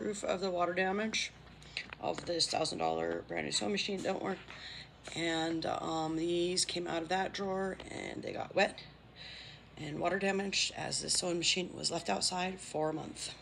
proof of the water damage of this thousand dollar brand new sewing machine don't work. And um, these came out of that drawer and they got wet and water damaged as the sewing machine was left outside for a month.